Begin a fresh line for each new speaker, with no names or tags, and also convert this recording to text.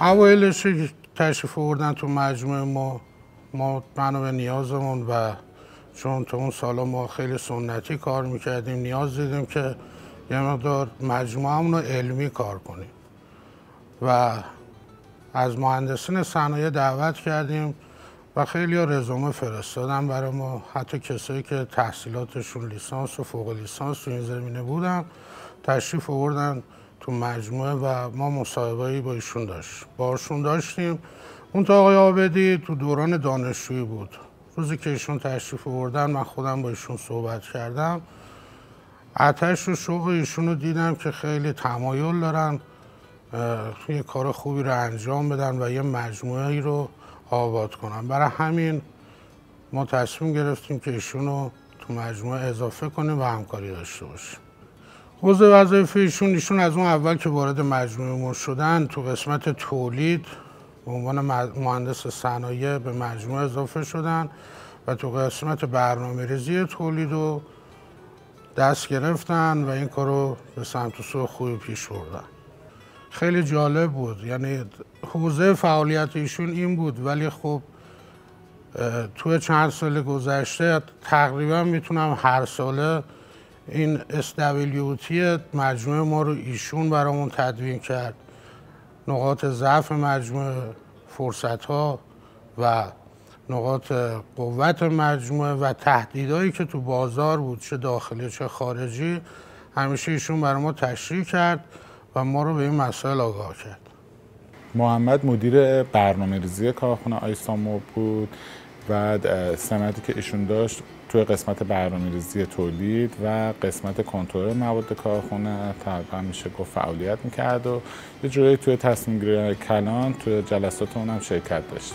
اوایلش تشریف آوردن تو مجموعه ما ما منو به نیازمون و چون تو اون سالا ما خیلی سنتی کار می‌کردیم نیاز دیدیم که یه مقدار مجموعه رو علمی کار کنیم. و از مهندسین صنایع دعوت کردیم و خیلی رزومه فرستادن برای ما. حتی کسایی که تحصیلاتشون لیسانس و فوق لیسانس تو این زمینه بودن تشریف آوردن. تو مجموعه و ما مصاحبه‌ای با ایشون داشت. باشون داشتیم. اون تا آقای آبدی تو دوران دانشجویی بود. روزی که ایشون تشریف آوردن من خودم با ایشون صحبت کردم. آتش و شوق ایشون رو دیدم که خیلی تمایل دارن یه کار خوبی رو انجام بدن و یه مجموعه ای رو آباد کنن. برای همین ما تصمیم گرفتیم که ایشون رو تو مجموعه اضافه کنیم و همکاری داشته باشیم. حوزه وظایف ایشون ایشون از اون اول که وارد مجموعه ما شدن تو قسمت تولید به عنوان مهندس صنایع به مجموعه اضافه شدن و تو قسمت برنامه ریزی تولید رو دست گرفتن و این کار رو به سمت سو خوبی پیش بردن. خیلی جالب بود. یعنی حوزه فعالیت ایشون این بود ولی خب توی چند سال گذشته تقریبا می‌تونم هر ساله این SWT مجموعه ما رو ایشون برامون تدوین کرد. نقاط ضعف مجموعه فرصت ها و نقاط قوت مجموعه و تهدیدهایی که تو بازار بود چه داخلی چه خارجی همیشه ایشون برای ما تشریح کرد و ما رو به این مسائل آگاه کرد.
محمد مدیر برنامه ریزی کارخونه آیسامو بود. و سمتی که ایشون داشت توی قسمت برنامه ریزی تولید و قسمت کنترل مواد کارخونه تقریبا میشه گفت فعالیت می‌کرد و یه جوری توی تصمیم گیری کلان توی جلسات اونم شرکت داشت.